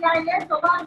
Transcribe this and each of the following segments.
俩人走吧。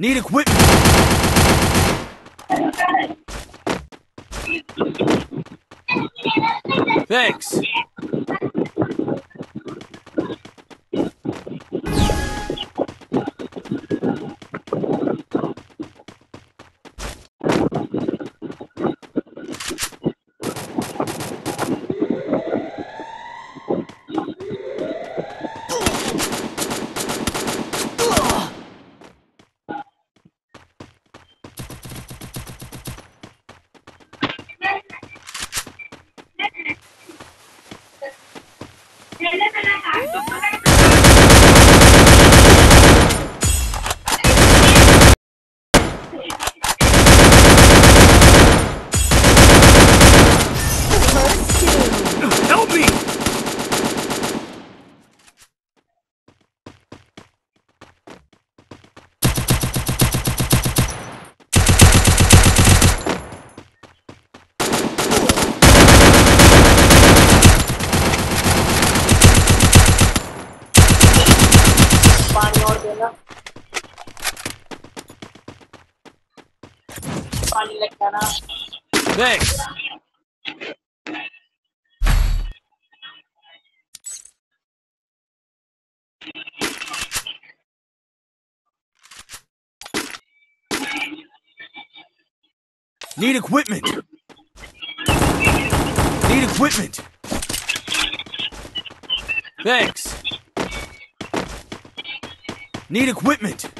Need equipment. Thanks. Thanks. Need equipment. Need equipment. Thanks. Need equipment.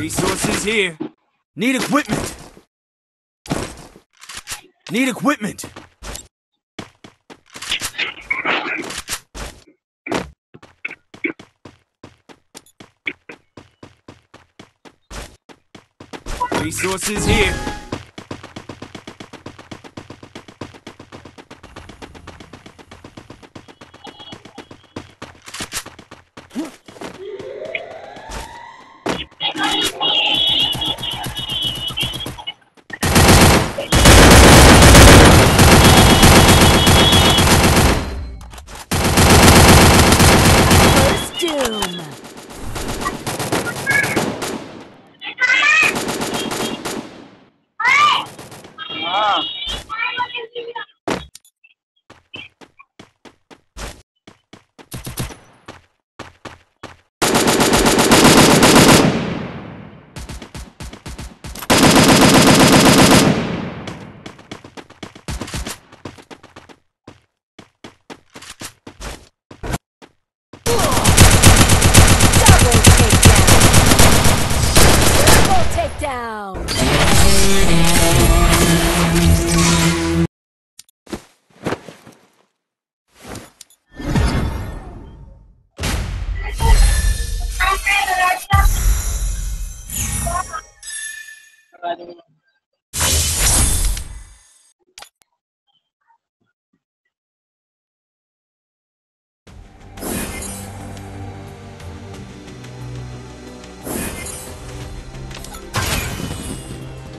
Resources here. Need equipment. Need equipment. Resources here.